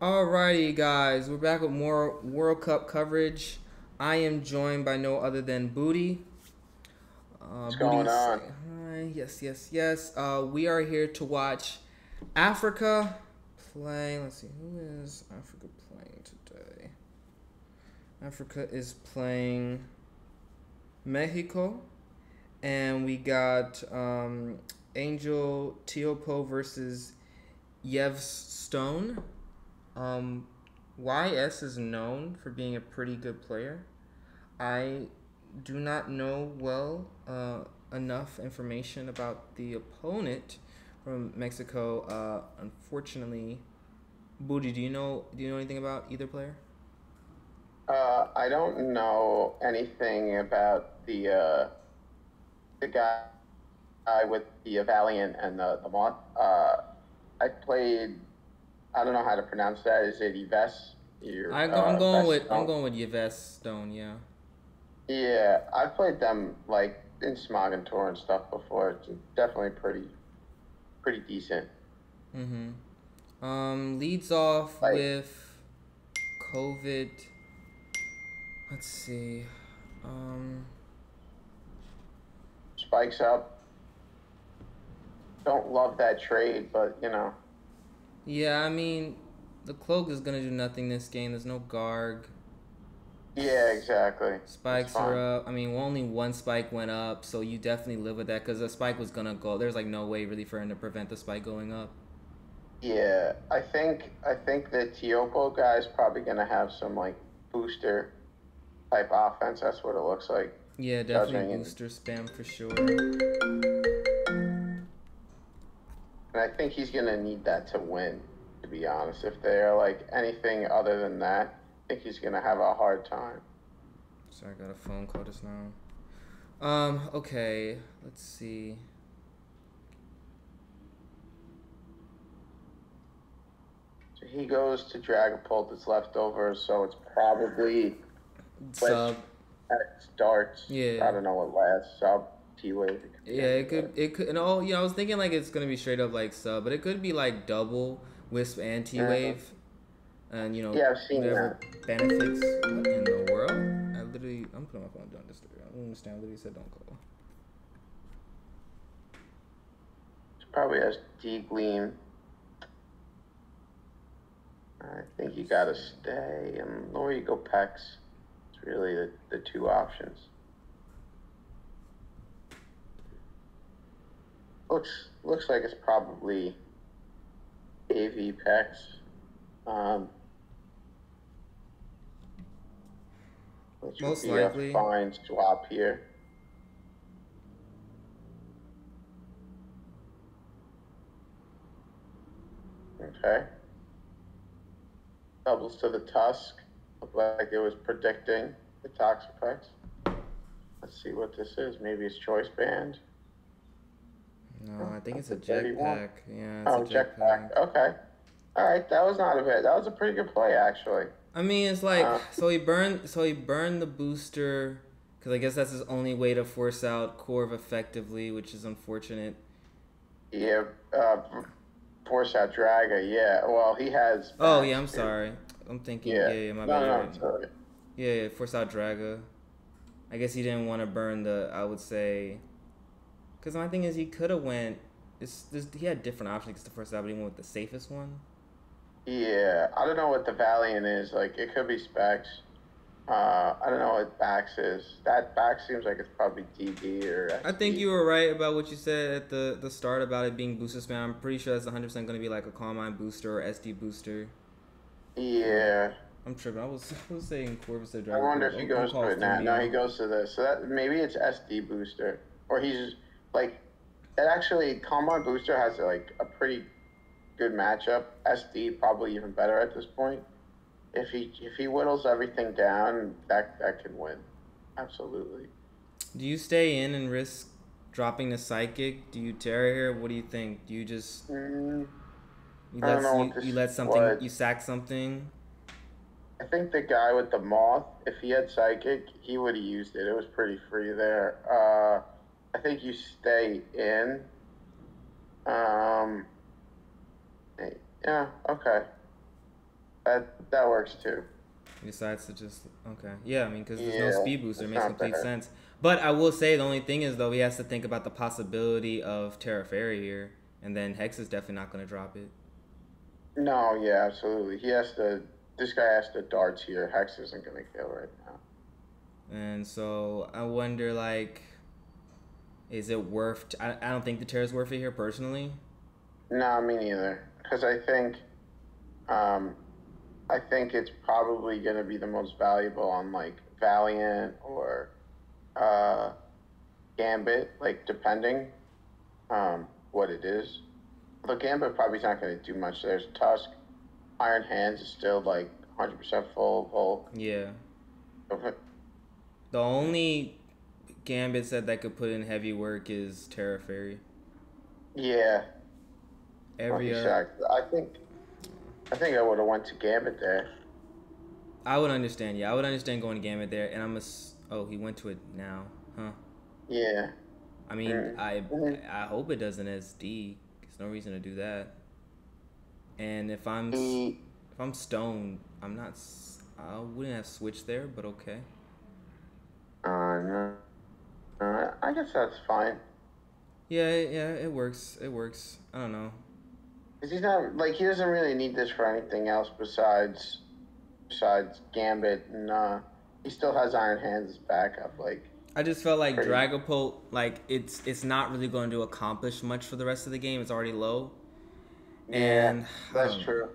Alrighty, guys, we're back with more World Cup coverage. I am joined by no other than Booty. Uh, What's going on? Hi, yes, yes, yes. Uh, we are here to watch Africa play. Let's see, who is Africa playing today? Africa is playing Mexico, and we got um, Angel Tiopo versus Yev Stone. Um, YS is known for being a pretty good player. I do not know well uh, enough information about the opponent from Mexico. Uh, unfortunately, Booty, do you know do you know anything about either player? Uh, I don't know anything about the uh, the guy with the Valiant and the the Moth. Uh, I played. I don't know how to pronounce that. Is it Yves? Your, I, uh, I'm going with I'm going with Yves Stone. Yeah. Yeah, I played them like in Smogon Tour and stuff before. It's definitely pretty, pretty decent. Mm-hmm. Um, leads off Like- with COVID. Let's see. Um, Spikes up. Don't love that trade, but you know. Yeah, I mean, the cloak is gonna do nothing this game. There's no Garg. Yeah, exactly. Spikes are up. I mean, only one spike went up, so you definitely live with that because the spike was gonna go. There's like no way really for him to prevent the spike going up. Yeah, I think I think the Tiopo guy's probably gonna have some like booster type offense. That's what it looks like. Yeah, definitely booster spam for sure. I think he's gonna need that to win, to be honest. If they're like anything other than that, I think he's gonna have a hard time. Sorry, I got a phone call just now. Um, okay, let's see. So he goes to Dragapult that's left over, so it's probably Sub. at starts. Yeah. I don't know what last sub T wave. Yeah, it could it could and oh yeah, I was thinking like it's gonna be straight up like sub, but it could be like double wisp and T wave. And you know Yeah, I've seen whatever benefits in the world. I literally I'm putting my phone down just I don't understand. I literally said don't call. It probably has D Gleam. I think you gotta stay um, and or you go Pex. It's really the, the two options. Looks looks like it's probably AV Pex. Um, which would Most be likely. a fine swap here. Okay. Doubles to the tusk. Looked like it was predicting the Toxapex. Let's see what this is. Maybe it's choice band. No, I think it's a That's a 31. jetpack. Yeah, it's Oh, jetpack. Okay. All right, that was not a bad. That was a pretty good play, actually. I mean, it's like Uh. so he burned so he burned the booster because I guess that's his only way to force out Corv effectively, which is unfortunate. Yeah. Uh, force out Draga. Yeah. Well, he has. Oh yeah, I'm too. sorry. I'm thinking. Yeah. Yeah, yeah, my no, bad. no, you're no, right. it's all right. Yeah, yeah, force out Draga. I guess he didn't want to burn the. I would say, because my thing is he could have went. It's, he had different options to force out, but he went with the safest one. Yeah, I don't know what the Valiant is. Like, it could be Specs. Uh, I don't know what Bax is. That Bax seems like it's probably DD or. I think you were right about what you said at the the start about it being booster spam. I'm pretty sure that's 100 percent going to be like a Calm Mind booster or SD booster. Yeah, I'm tripping. I was, I was saying Corvus to I wonder if he goes to it now. No, he goes to this. So that maybe it's SD booster, or he's like, it actually Calm Mind booster has like a pretty good matchup. SD probably even better at this point. If he if he whittles everything down, that that could win. Absolutely. Do you stay in and risk dropping the psychic? Do you tear here? What do you think? Do you just Mm, you I let don't know you, you let something what- you sack something? I think the guy with the moth, if he had psychic, he would have used it. It was pretty free there. Uh, I think you stay in. Um, yeah, okay. That that works too. He decides to just okay, yeah. I mean, because there's Yeah, no speed booster, it makes complete bad. sense. But I will say the only thing is though, he has to think about the possibility of Tera Fairy here, and then Hex is definitely not going to drop it. No, yeah, absolutely. He has to. This guy has to darts here. Hex isn't gonna kill right now. And so I wonder, like, is it worth? I, I don't think the Tera's worth it here personally. No, me neither. Because I think, um, I think it's probably gonna be the most valuable on like Valiant or, uh, Gambit, like depending, um, what it is. Although Gambit probably not gonna do much. There's Tusk, Iron Hands is still like 100% full bulk. Yeah. The only Gambit said that could put in heavy work is Tera Fairy. Yeah, Every other, I think, I think I would have went to Gambit there. I would understand. Yeah, I would understand going to Gambit there, and I'm a. Oh, he went to it now, huh? Yeah. I mean, Mm. I Mhm. I hope it doesn't SD. There's no reason to do that. And if I'm if I'm stoned, I'm not. I wouldn't have switched there, but okay. Uh, no. Uh, I guess that's fine. Yeah, yeah, it works. It works. I don't know. Cause he's not like he doesn't really need this for anything else besides besides Gambit, and uh, he still has Iron Hands as backup. Like, I just felt like Pretty- Dragapult, like it's it's not really going to accomplish much for the rest of the game. It's already low. And I that's don't true.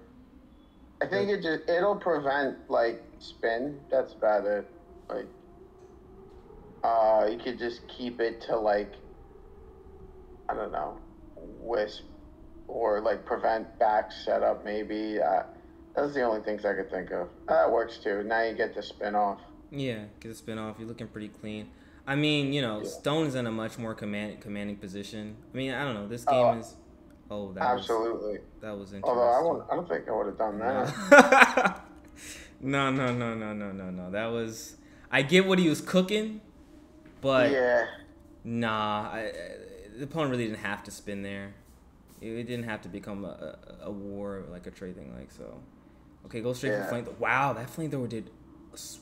I think it just it'll prevent like spin. That's about it. Like, uh, you could just keep it to like, I don't know, wisp, or like prevent back setup. Maybe. Uh, those are the only things I could think of. That works too. Now you get the spin off. Yeah, get a spin off. You're looking pretty clean. I mean, you know, Yeah. Stone is in a much more command commanding position. I mean, I don't know. This Oh, game is. Oh, that Absolutely. was that was interesting. Although I won't, I don't think I would have done that. no, no, no, no, no, no, no. That was. I get what he was cooking, but yeah. nah, I, I- the opponent really didn't have to spin there. It, it didn't have to become a, a, a war like a trade thing like so. Okay, go straight Yeah. for flame. Wow, that flamethrower did.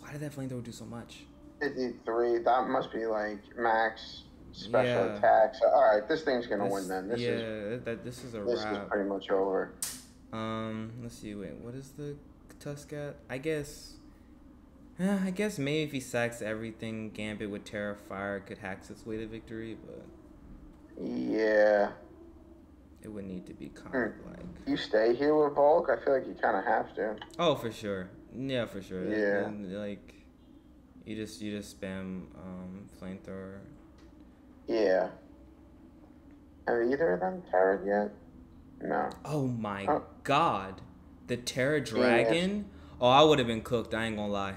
Why did that flamethrower do so much? 53. That must be like max special Yeah. attacks. All right, this thing's gonna This- win then. This yeah, is that this is a this is pretty much over. Um, let's see. Wait, what is the Tusk at? I guess. Eh, I guess maybe if he sacks everything, Gambit with Tera Fire could hack its way to victory, but Yeah. it would need to be kind Hmm. of like. You stay here with Volk. I feel like you kind of have to. Oh, for sure. Yeah, for sure. Yeah. And, like, you just you just spam um flamethrower. Yeah. Have either of them tarot yet? No. Oh my Oh. god, the Tera Dragon. Oh, I would have been cooked. I ain't gonna lie.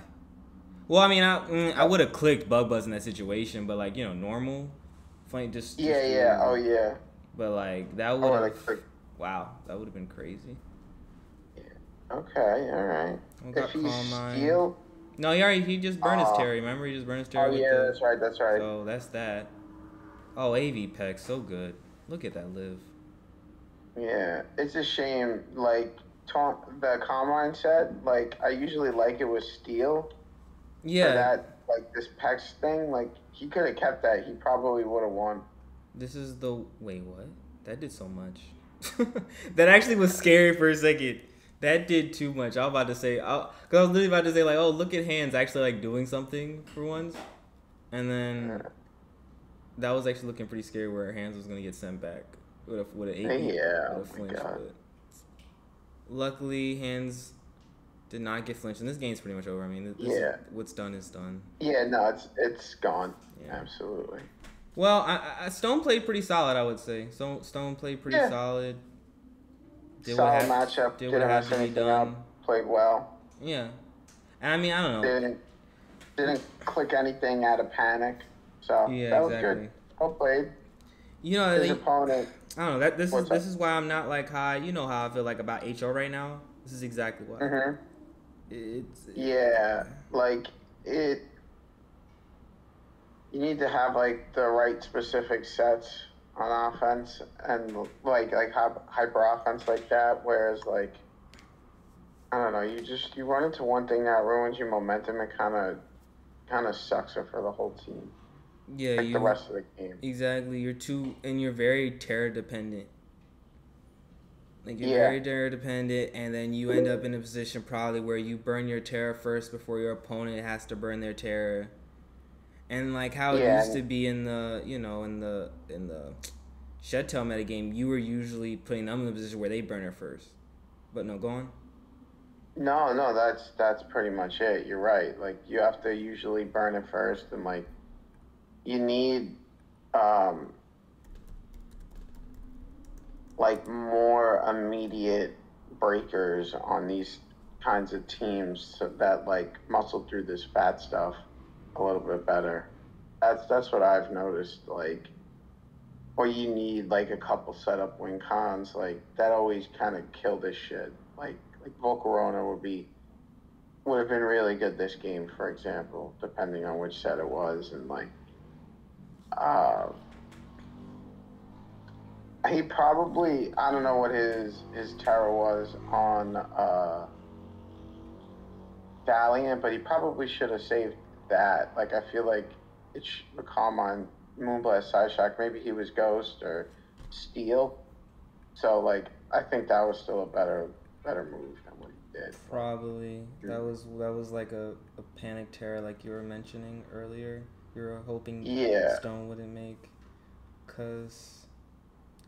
Well, I mean, I mm, I would have clicked Bug Buzz in that situation, but like you know, normal flame just. Yeah, just yeah. do- Oh, yeah. But like that would have. Wow, that would have been crazy. Yeah. Okay, all right. If Mind. steel. No, he already he just burned his Oh. Terry. Remember, he just burned his Terry. Oh, yeah, the- that's right, that's right. So that's that. Oh, AV Pex, so good. Look at that live. Yeah, it's a shame. Like ta- the Calm Mind set, like I usually like it with steel. Yeah, that, like this Pex thing, like he could have kept that. He probably would have won. this is the wait. What? That did so much. that actually was scary for a second. That did too much. I was about to say, I, cause I was literally about to say like, oh, look at hands actually like doing something for once, and then that was actually looking pretty scary where hands was gonna get sent back with a with an AP. Yeah, with a oh my flinch, luckily hands did not get flinched, and this game's pretty much over. I mean, this Yeah. what's done is done. Yeah, no, it's it's gone. Yeah. Absolutely. Well, I, I, Stone played pretty solid, I would say. Stone Stone played pretty Yeah. solid. Did Solid had- matchup. Did Didn't what had mess to be anything up. done. Played well. Yeah, and I mean, I don't know. Didn't didn't click anything out of panic. So Yeah, that was exactly. good. Well played. You know, His like, opponent. I don't know. That this is What's this is why I'm not like high. You know how I feel like about HO right now. This is exactly why. hmm It's Yeah, like it. You need to have like the right specific sets on offense and like like hy- hyper offense like that. Whereas like I don't know. You just you run into one thing that ruins your momentum. It kind of kind of sucks it for the whole team. Yeah, like you the rest of the game. exactly. You're too and you're very Tera dependent. Like you're Yeah. very Tera dependent, and then you end up in a position probably where you burn your Tera first before your opponent has to burn their Tera. And like how it used to be in the you know in the in the shed tail metagame, you were usually putting them in a position where they burn it first. But no, go on. No, no, that's that's pretty much it. You're right. Like you have to usually burn it first, and like you need um like more immediate breakers on these kinds of teams that like muscle through this fat stuff a little bit better. That's that's what I've noticed. Like, or you need like a couple setup win cons. Like that always kind of kill this shit. Like like Volcarona would be would have been really good this game, for example, depending on which set it was, and like, uh, he probably I don't know what his his Tera was on uh, Valiant, but he probably should have saved that. Like I feel like it should calm on Moonblast Psyshock. Maybe he was Ghost or Steel. So like I think that was still a better better move than what he did. Probably that was that was like a, a panic Tera like you were mentioning earlier. You were hoping Yeah. Stone wouldn't make, cause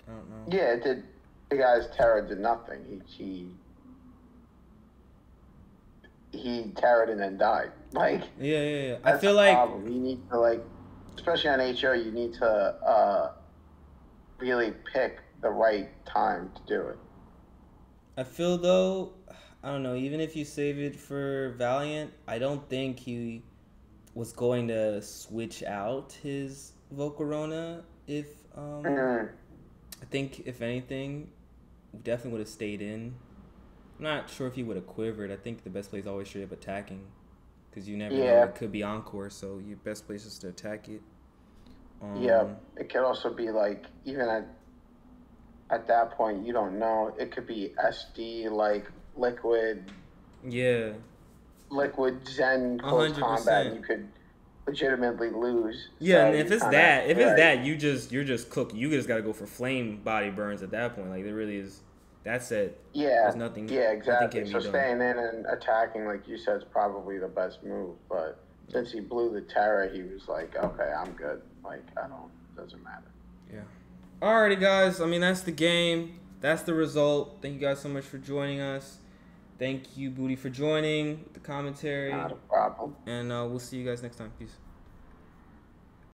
I don't know. Yeah, it did. The guy's Tera did nothing. He he he terrored and then died. Like Yeah, yeah, yeah. I feel like problem. you need to like, especially on HO, you need to uh, really pick the right time to do it. I feel though, I don't know. Even if you save it for Valiant, I don't think he was going to switch out his Volcarona. If um, Mm, I think if anything, definitely would have stayed in. I'm not sure if he would have quivered. I think the best play is always straight up attacking, because you never know it could be encore. So your best place is to attack it. Um, yeah, it could also be like even at at that point you don't know. It could be SD like liquid Yeah. liquid Zen close hundred combat. percent. You could legitimately lose. Yeah, So and if it's kinda- that, if it's right. that, you just you're just cooked. You just got to go for flame body burns at that point. Like there really is. That's it. Yeah, There's nothing. yeah, exactly. be So done. staying in and attacking, like you said, is probably the best move. But since he blew the Tera, he was like, okay, I'm good. Like I don't, doesn't matter. Yeah. Alrighty, guys. I mean, that's the game. That's the result. Thank you guys so much for joining us. Thank you, Booty, for joining the commentary. Not a problem. And uh, we'll see you guys next time. Peace.